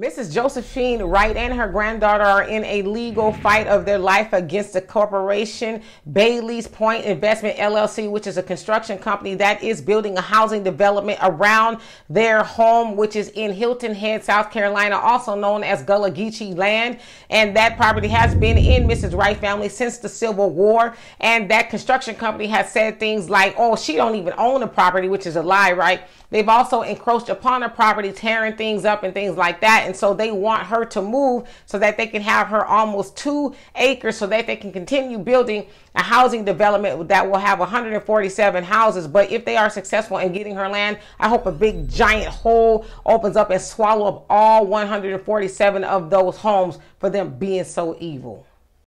Mrs. Josephine Wright and her granddaughter are in a legal fight of their life against the corporation Bailey's Point Investment LLC, which is a construction company that is building a housing development around their home, which is in Hilton Head, South Carolina, also known as Gullah Geechee land. And that property has been in Mrs. Wright family since the Civil War. And that construction company has said things like, oh, she don't even own the property, which is a lie, right? They've also encroached upon her property, tearing things up and things like that. And so they want her to move so that they can have her almost two acres so that they can continue building a housing development that will have 147 houses. But if they are successful in getting her land, I hope a big giant hole opens up and swallow up all 147 of those homes for them being so evil.